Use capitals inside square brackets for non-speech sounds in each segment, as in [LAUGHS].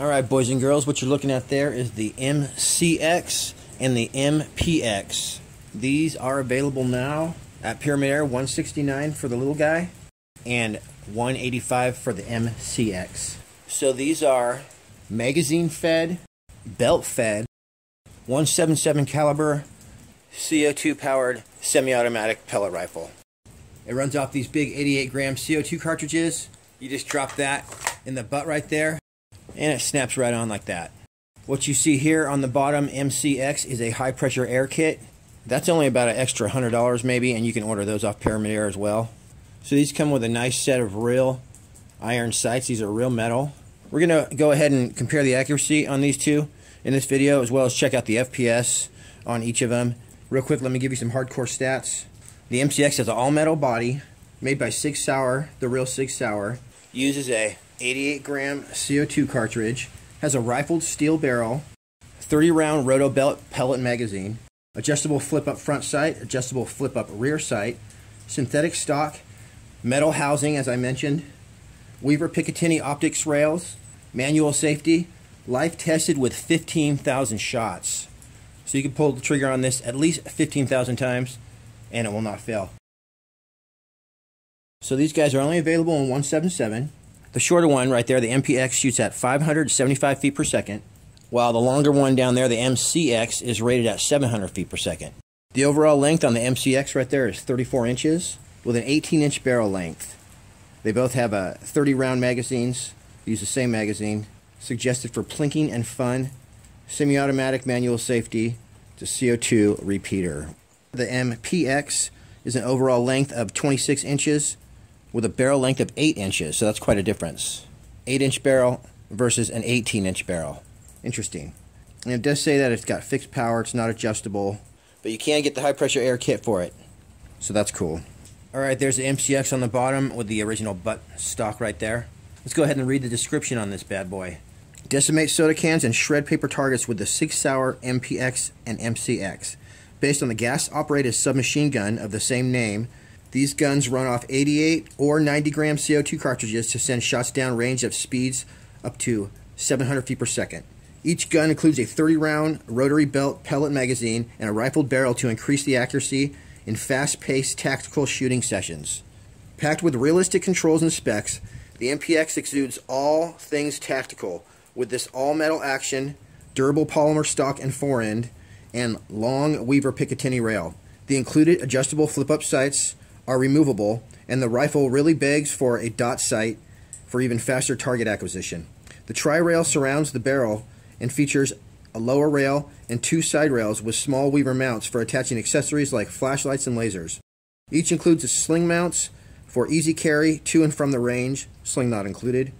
All right, boys and girls, what you're looking at there is the MCX and the MPX. These are available now at Pyramyd Air 169 for the little guy and 185 for the MCX. So these are magazine fed, belt fed, 177 caliber, CO2 powered semi-automatic pellet rifle. It runs off these big 88 gram CO2 cartridges. You just drop that in the butt right there and it snaps right on like that. What you see here on the bottom MCX is a high pressure air kit. That's only about an extra $100 maybe and you can order those off Pyramyd Air as well. So these come with a nice set of real iron sights. These are real metal. We're going to go ahead and compare the accuracy on these two in this video as well as check out the FPS on each of them. Real quick, let me give you some hardcore stats. The MCX has an all metal body made by Sig Sauer, the real Sig Sauer. Uses a 88 gram CO2 cartridge. Has a rifled steel barrel, 30 round roto belt pellet magazine, adjustable flip up front sight, adjustable flip up rear sight, synthetic stock, metal housing as I mentioned, Weaver Picatinny optics rails, manual safety, life tested with 15,000 shots. So you can pull the trigger on this at least 15,000 times and it will not fail. So these guys are only available in 177. The shorter one right there, the MPX, shoots at 575 feet per second, while the longer one down there, the MCX, is rated at 700 feet per second. The overall length on the MCX right there is 34 inches with an 18 inch barrel length. They both have a 30 round magazines, use the same magazine, suggested for plinking and fun, semi automatic manual safety, to CO2 repeater. The MPX is an overall length of 26 inches with a barrel length of 8 inches, so that's quite a difference. 8 inch barrel versus an 18 inch barrel. Interesting. And it does say that it's got fixed power, it's not adjustable, but you can get the high pressure air kit for it. So that's cool. Alright, there's the MCX on the bottom with the original butt stock right there. Let's go ahead and read the description on this bad boy. Decimate soda cans and shred paper targets with the Sig Sauer MPX and MCX. Based on the gas operated submachine gun of the same name, these guns run off 88 or 90 gram CO2 cartridges to send shots down range of speeds up to 700 feet per second. Each gun includes a 30 round rotary belt pellet magazine and a rifled barrel to increase the accuracy in fast paced tactical shooting sessions. Packed with realistic controls and specs, the MPX exudes all things tactical with this all metal action, durable polymer stock and forend, and long Weaver Picatinny rail. The included adjustable flip up sights are removable, and the rifle really begs for a dot sight for even faster target acquisition. The tri-rail surrounds the barrel and features a lower rail and two side rails with small weaver mounts for attaching accessories like flashlights and lasers. Each includes a sling mounts for easy carry to and from the range, sling not included.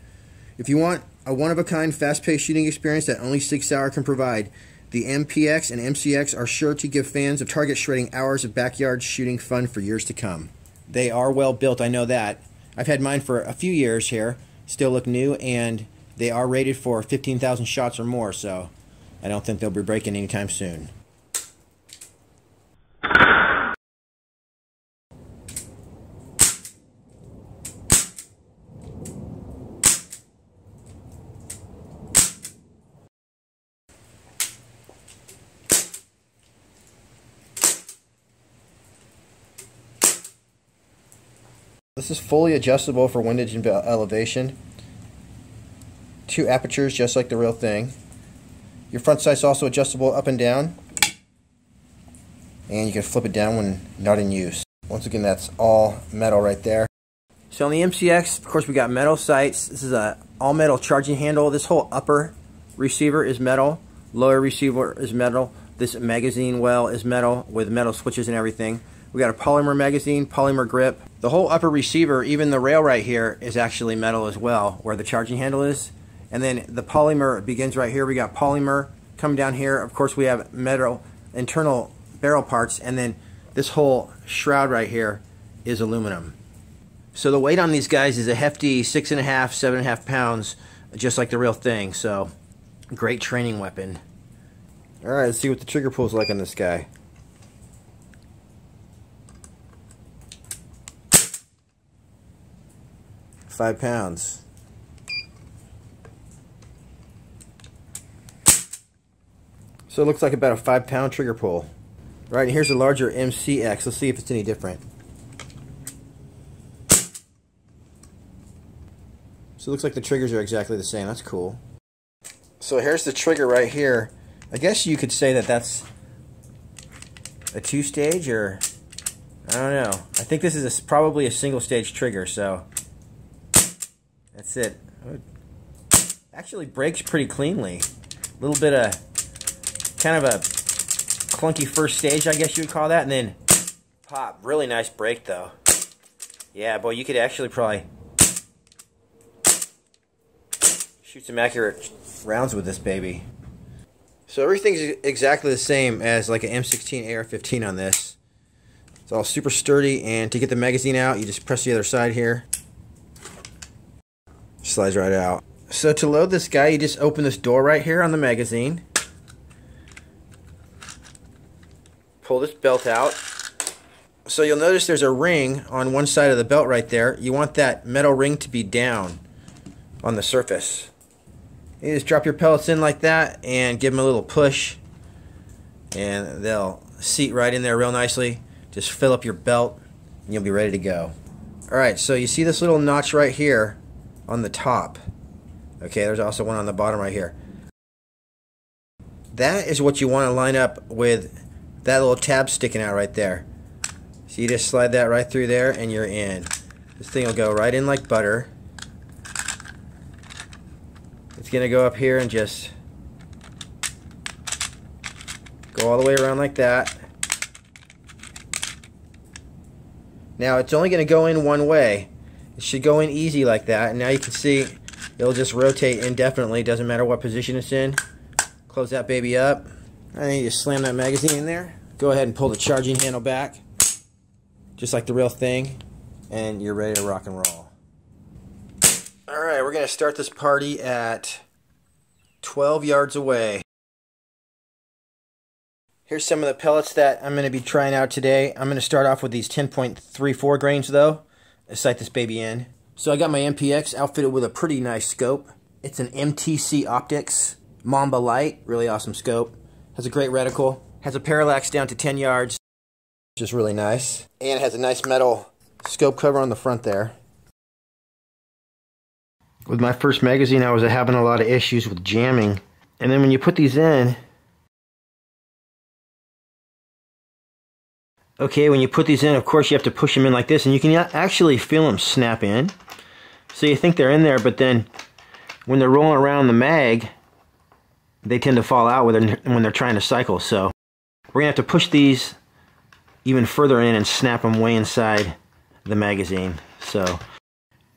If you want a one-of-a-kind fast-paced shooting experience that only Sig Sauer can provide, the MPX and MCX are sure to give fans of target shredding hours of backyard shooting fun for years to come. They are well built, I know that. I've had mine for a few years here, still look new, and they are rated for 15,000 shots or more, so I don't think they'll be breaking anytime soon. This is fully adjustable for windage and elevation. Two apertures just like the real thing. Your front sight's also adjustable up and down. And you can flip it down when not in use. Once again, that's all metal right there. So on the MCX, of course, we got metal sights. This is a all metal charging handle. This whole upper receiver is metal. Lower receiver is metal. This magazine well is metal with metal switches and everything. We got a polymer magazine, polymer grip. The whole upper receiver, even the rail right here, is actually metal as well, where the charging handle is. And then the polymer begins right here. We got polymer come down here. Of course, we have metal internal barrel parts, and then this whole shroud right here is aluminum. So the weight on these guys is a hefty six and a half, seven and a half pounds, just like the real thing. So great training weapon. All right, let's see what the trigger pull is like on this guy. Five pounds. So it looks like about a five pound trigger pull. Right, and here's a larger MCX. Let's see if it's any different. So it looks like the triggers are exactly the same. That's cool. So here's the trigger right here. I guess you could say that that's a two stage or I don't know. I think this is a, probably a single stage trigger, so that's it. Actually breaks pretty cleanly. A little bit of kind of a clunky first stage, I guess you would call that, and then pop. Really nice break though. Yeah, boy, you could actually probably shoot some accurate rounds with this baby. So everything's exactly the same as like an M16 AR-15 on this. It's all super sturdy, and to get the magazine out, you just press the other side here. Slides right out. So to load this guy, you just open this door right here on the magazine. Pull this belt out. So you'll notice there's a ring on one side of the belt right there. You want that metal ring to be down on the surface. You just drop your pellets in like that and give them a little push and they'll seat right in there real nicely. Just fill up your belt and you'll be ready to go. Alright, so you see this little notch right here on the top. Okay, there's also one on the bottom right here. That is what you want to line up with that little tab sticking out right there. So you just slide that right through there and you're in. This thing will go right in like butter. It's going to go up here and just go all the way around like that. Now it's only going to go in one way. It should go in easy like that. And now you can see it'll just rotate indefinitely. Doesn't matter what position it's in. Close that baby up. And you just slam that magazine in there. Go ahead and pull the charging handle back. Just like the real thing. And you're ready to rock and roll. Alright, we're going to start this party at 12 yards away. Here's some of the pellets that I'm going to be trying out today. I'm going to start off with these 10.34 grains though. Sight this baby in. So I got my MPX outfitted with a pretty nice scope. It's an MTC Optics Mamba Light. Really awesome scope. Has a great reticle. Has a parallax down to 10 yards. Just really nice. And it has a nice metal scope cover on the front there. With my first magazine I was having a lot of issues with jamming. And then when you put these in, Okay, when you put these in, of course, you have to push them in like this, and you can actually feel them snap in. So you think they're in there, but then when they're rolling around the mag, they tend to fall out when they're, when they're trying to cycle. So we're to have to push these even further in and snap them way inside the magazine. So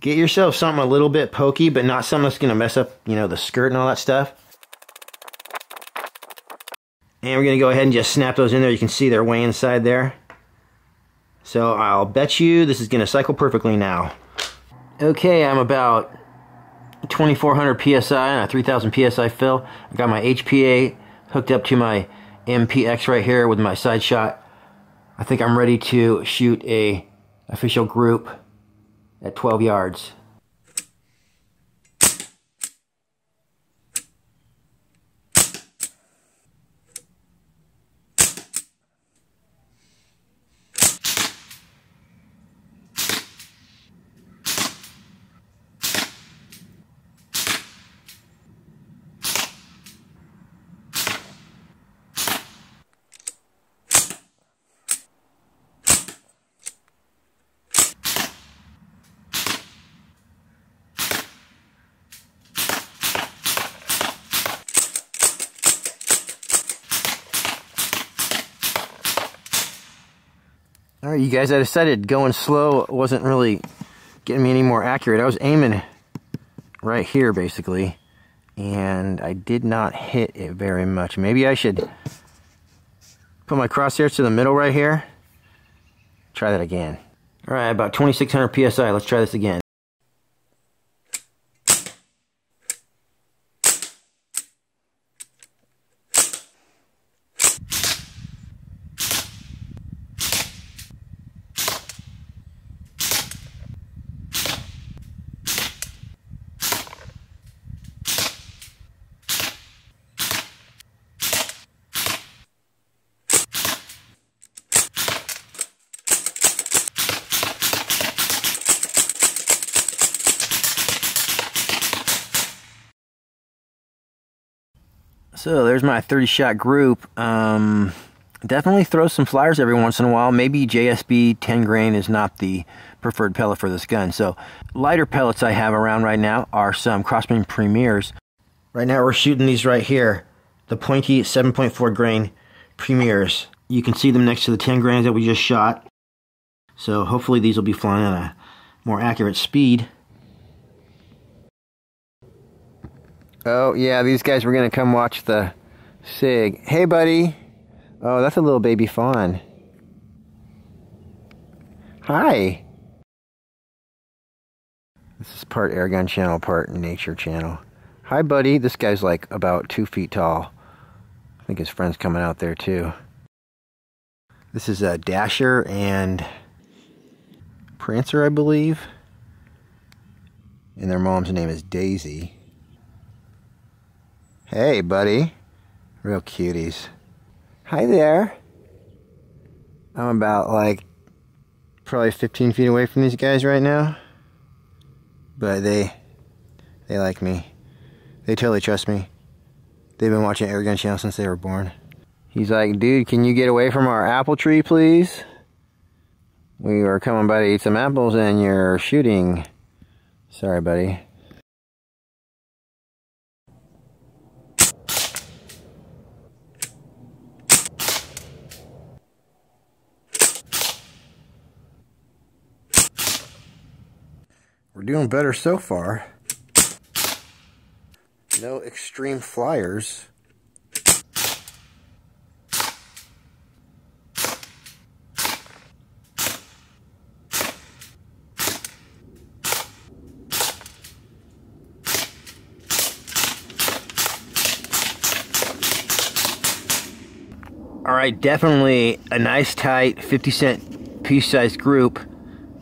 get yourself something a little bit pokey, but not something that's going to mess up, you know, the skirt and all that stuff. And we're going to go ahead and just snap those in there. You can see they're way inside there. So I'll bet you this is going to cycle perfectly now. Okay, I'm about 2400 psi and uh, a 3000 psi fill. I got my HPA hooked up to my MPX right here with my side shot. I think I'm ready to shoot a official group at 12 yards. Guys, I decided going slow wasn't really getting me any more accurate. I was aiming right here, basically, and I did not hit it very much. Maybe I should put my crosshairs to the middle right here. Try that again. All right, about 2,600 PSI. Let's try this again. There's my 30 shot group. Um, definitely throw some flyers every once in a while. Maybe JSB 10 grain is not the preferred pellet for this gun. So lighter pellets I have around right now are some Crosman Premiers. Right now we're shooting these right here. The pointy 7.4 grain Premiers. You can see them next to the 10 grains that we just shot. So hopefully these will be flying at a more accurate speed. Oh, yeah, these guys were going to come watch the SIG. Hey, buddy. Oh, that's a little baby fawn. Hi. This is part airgun channel, part nature channel. Hi, buddy. This guy's like about two feet tall. I think his friend's coming out there too. This is a Dasher and Prancer, I believe. And their mom's name is Daisy. Hey, buddy. Real cuties. Hi there. I'm about like probably 15 feet away from these guys right now. But they they like me. They totally trust me. They've been watching Airgun Channel since they were born. He's like, dude, can you get away from our apple tree, please? We were coming by to eat some apples and you're shooting. Sorry, buddy. We're doing better so far. No extreme flyers. All right, definitely a nice tight 50 cent piece size group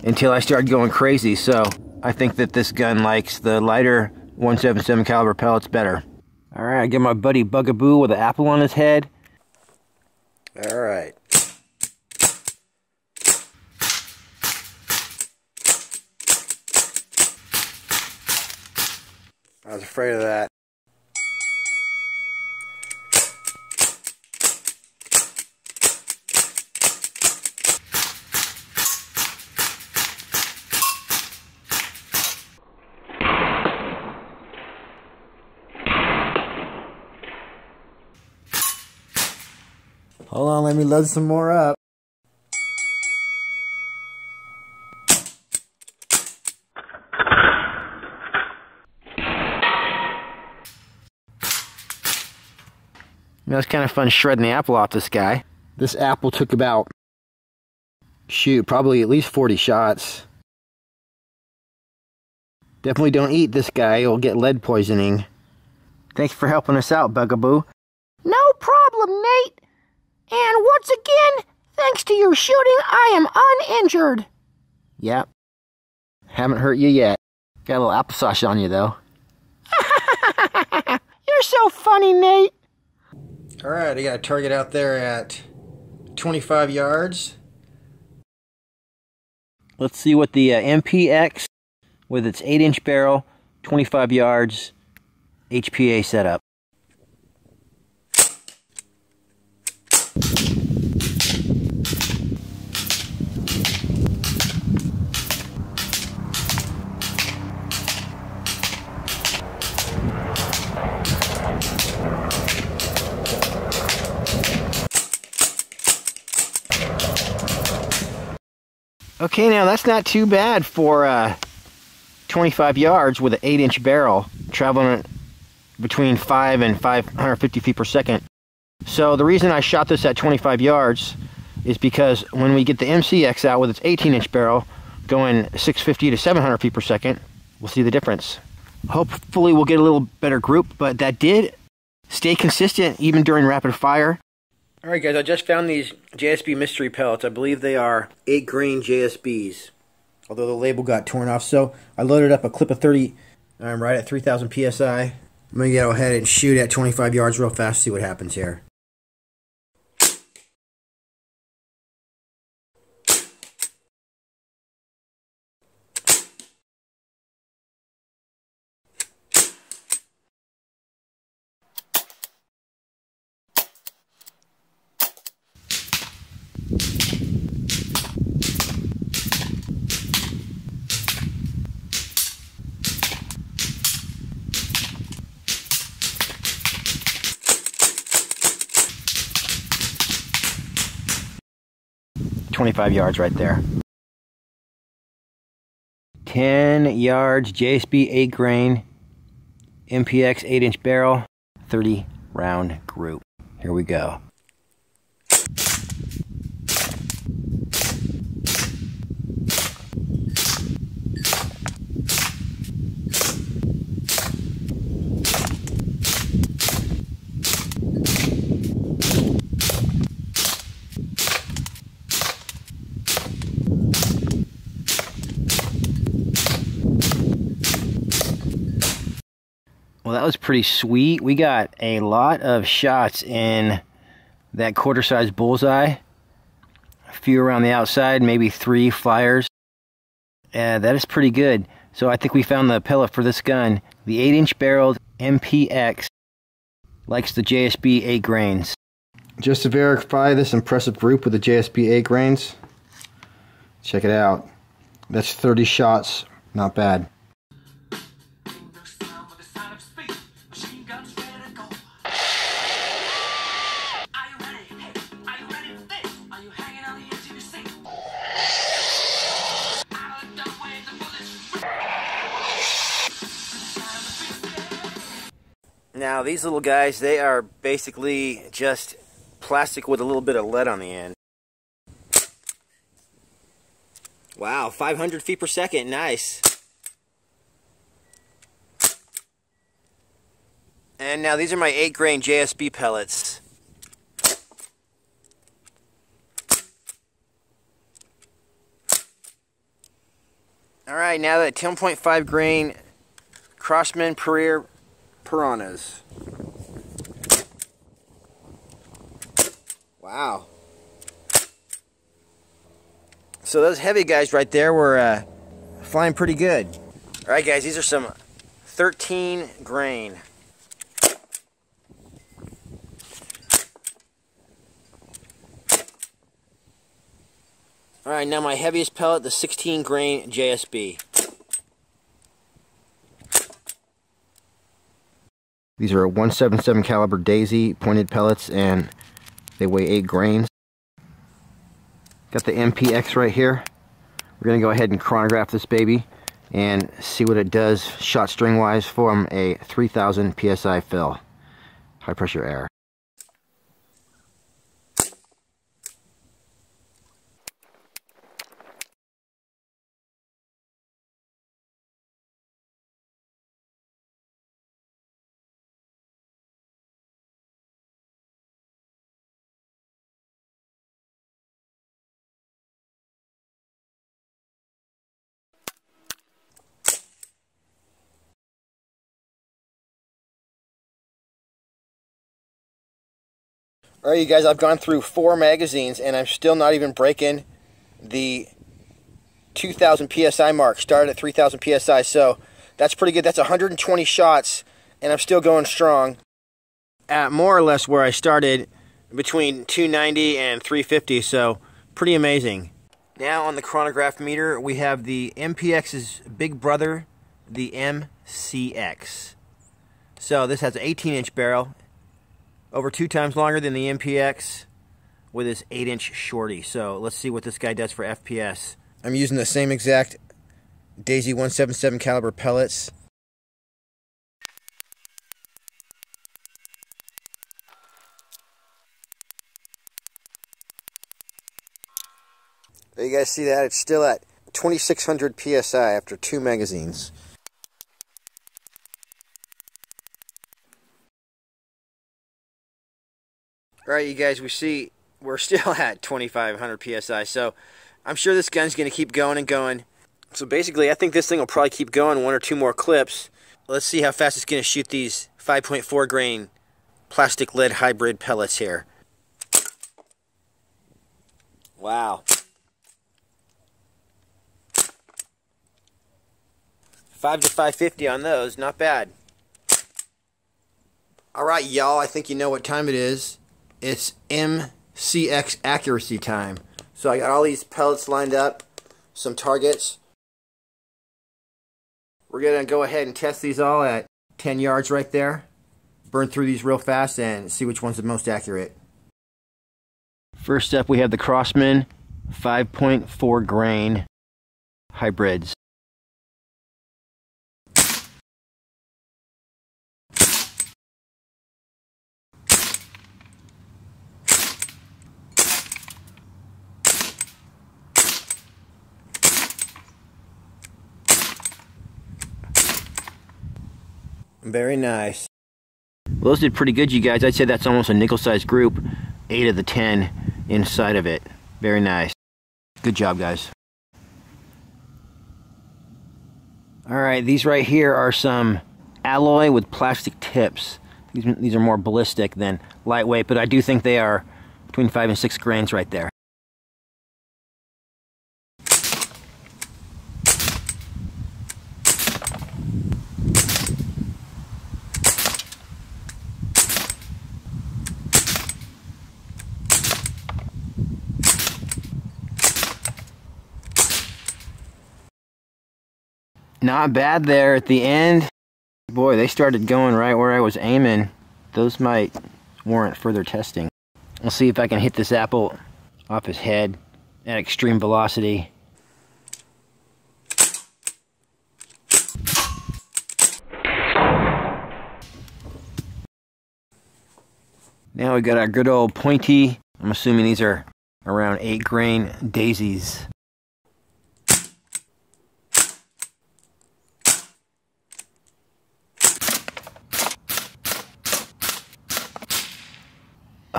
until I started going crazy. So I think that this gun likes the lighter 177 caliber pellets better. All right, I get my buddy Bugaboo with an apple on his head. All right. I was afraid of that. Hold on, let me load some more up. You know, it's kind of fun shredding the apple off this guy. This apple took about, shoot, probably at least 40 shots. Definitely don't eat this guy, you'll get lead poisoning. Thanks for helping us out, Bugaboo. No problem, Nate. And once again, thanks to your shooting, I am uninjured. Yep. Haven't hurt you yet. Got a little applesauce on you, though. [LAUGHS] You're so funny, Nate. All right, I got a target out there at 25 yards. Let's see what the uh, MPX with its 8 inch barrel, 25 yards, HPA setup. Okay, now that's not too bad for uh, 25 yards with an 8 inch barrel traveling between 5 and 550 feet per second. So the reason I shot this at 25 yards is because when we get the MCX out with its 18 inch barrel going 650 to 700 feet per second, we'll see the difference. Hopefully we'll get a little better group, but that did stay consistent even during rapid fire. All right, guys, I just found these JSB mystery pellets. I believe they are 8 grain JSBs, although the label got torn off. So I loaded up a clip of 30. I'm right at 3,000 PSI. I'm going to go ahead and shoot at 25 yards real fast, see what happens here. 25 yards right there. 10 yards, JSB 8 grain, MPX 8 inch barrel, 30 round group. Here we go. Was pretty sweet. We got a lot of shots in that quarter size bullseye. A few around the outside, maybe three flyers. And that is pretty good. So I think we found the pellet for this gun. The 8 inch barreled MPX likes the JSB 8 grains. Just to verify this impressive group with the JSB 8 grains, check it out. That's 30 shots. Not bad. Now these little guys, they are basically just plastic with a little bit of lead on the end. Wow, 500 feet per second, nice. And now these are my 8 grain JSB pellets. Alright, now that 10.5 grain Crosman Premier piranhas. Wow. So those heavy guys right there were uh, flying pretty good. All right, guys, these are some 13 grain. All right, now my heaviest pellet, the 16 grain JSB. These are 177 caliber Daisy pointed pellets and they weigh 8 grains. Got the MPX right here. We're going to go ahead and chronograph this baby and see what it does shot string wise from a 3000 psi fill. High pressure air. Alright you guys, I've gone through four magazines and I'm still not even breaking the 2000 PSI mark. Started at 3000 PSI, so that's pretty good. That's 120 shots and I'm still going strong. At more or less where I started between 290 and 350, so pretty amazing. Now on the chronograph meter, we have the MPX's big brother, the MCX. So this has an 18 inch barrel over two times longer than the MPX with his 8-inch shorty. So let's see what this guy does for FPS. I'm using the same exact Daisy 177 caliber pellets. There you guys see that? It's still at 2600 psi after two magazines. All right, you guys, we see we're still [LAUGHS] at 2,500 psi, so I'm sure this gun's going to keep going and going. So basically, I think this thing will probably keep going one or two more clips. Let's see how fast it's going to shoot these 5.4 grain plastic lead hybrid pellets here. Wow. 5 to 550 on those, not bad. Alright, y'all, I think you know what time it is it's MCX accuracy time. So I got all these pellets lined up, some targets. We're going to go ahead and test these all at 10 yards right there. Burn through these real fast and see which one's the most accurate. First up we have the Crosman 5.4 grain hybrids. Very nice. Well, those did pretty good, you guys. I'd say that's almost a nickel-sized group. Eight of the ten inside of it. Very nice. Good job, guys. All right, these right here are some alloy with plastic tips. These, these are more ballistic than lightweight, but I do think they are between five and six grains right there. Not bad there at the end. Boy, they started going right where I was aiming. Those might warrant further testing. I'll see if I can hit this apple off his head at extreme velocity. Now we got our good old pointy, I'm assuming these are around 8 grain daisies.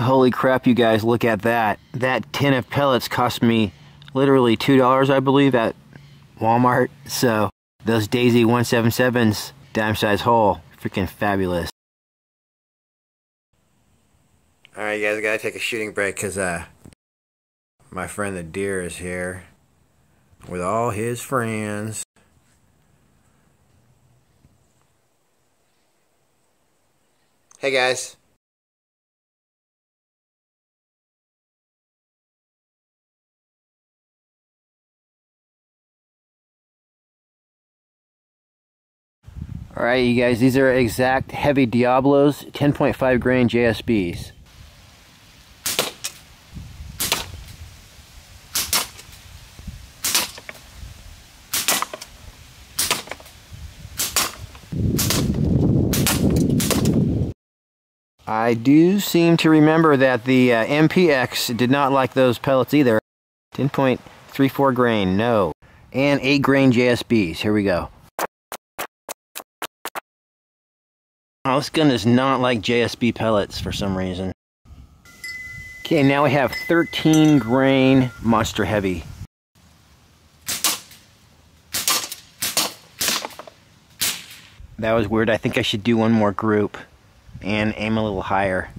Holy crap, you guys, look at that. That tin of pellets cost me literally $2, I believe, at Walmart. So, those Daisy 177s, dime size hole, freaking fabulous. Alright, guys, gotta take a shooting break because, uh, my friend the deer is here with all his friends. Hey, guys. All right, you guys, these are exact heavy Diablos, 10.5 grain JSBs. I do seem to remember that the uh, MPX did not like those pellets either. 10.34 grain, no. And 8 grain JSBs, here we go. This gun is not like JSB pellets for some reason. Okay, now we have 13 grain Monster Heavy. That was weird. I think I should do one more group and aim a little higher.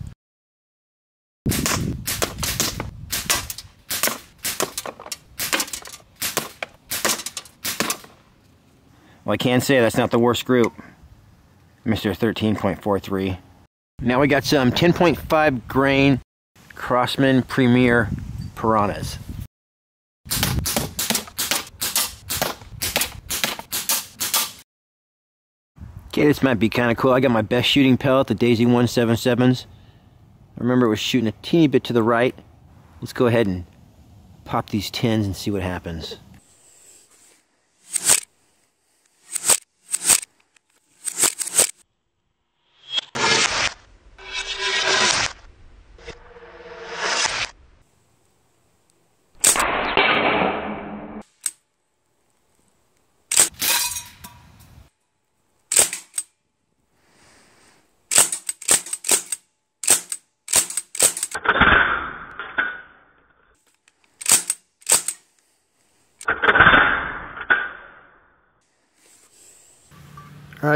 Well, I can say that's not the worst group. Mr. 13.43. Now we got some 10.5 grain Crosman Premier Piranhas. Okay, this might be kind of cool. I got my best shooting pellet, the Daisy 177s. I remember it was shooting a teeny bit to the right. Let's go ahead and pop these tins and see what happens.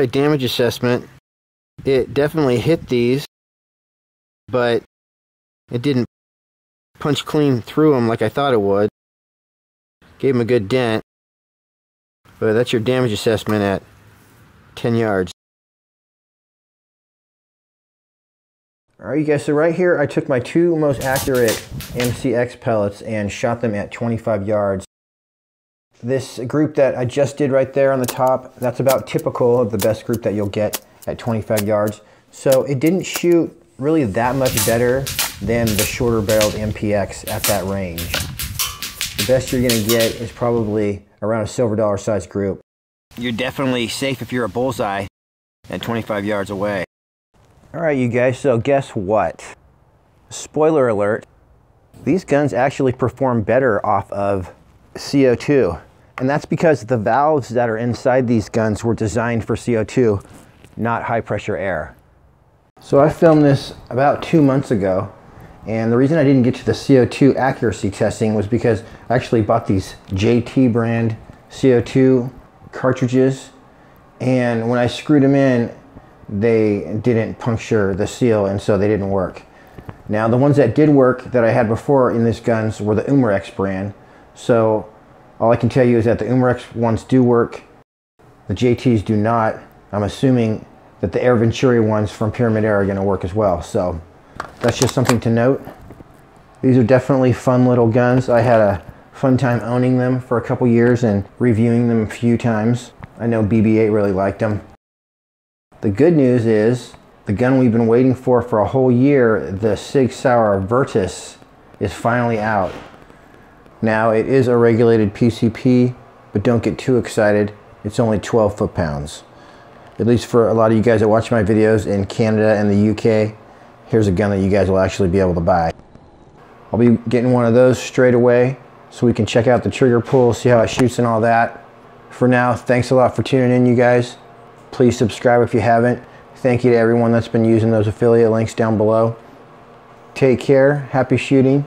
Damage assessment. It definitely hit these, but it didn't punch clean through them like I thought it would. Gave them a good dent. But that's your damage assessment at 10 yards. Alright you guys, so right here I took my two most accurate MCX pellets and shot them at 25 yards. This group that I just did right there on the top, that's about typical of the best group that you'll get at 25 yards. So it didn't shoot really that much better than the shorter barreled MPX at that range. the best you're going to get is probably around a silver dollar size group. You're definitely safe if you're a bullseye at 25 yards away. All right, you guys, so guess what? Spoiler alert, these guns actually perform better off of CO2. And that's because the valves that are inside these guns were designed for CO2, not high pressure air. So I filmed this about two months ago. And the reason I didn't get to the CO2 accuracy testing was because I actually bought these JT brand CO2 cartridges. And when I screwed them in, they didn't puncture the seal and so they didn't work. Now the ones that did work that I had before in these guns were the Umarex brand. So all I can tell you is that the Umarex ones do work. The JTs do not. I'm assuming that the Air Venturi ones from Pyramyd Air are going to work as well. So that's just something to note. These are definitely fun little guns. I had a fun time owning them for a couple years and reviewing them a few times. I know BB-8 really liked them. The good news is the gun we've been waiting for for a whole year, the Sig Sauer Virtus, is finally out. Now it is a regulated PCP, but don't get too excited. It's only 12 foot-pounds. At least for a lot of you guys that watch my videos in Canada and the UK, here's a gun that you guys will actually be able to buy. I'll be getting one of those straight away so we can check out the trigger pull, see how it shoots and all that. For now, thanks a lot for tuning in, you guys. Please subscribe if you haven't. Thank you to everyone that's been using those affiliate links down below. Take care, happy shooting,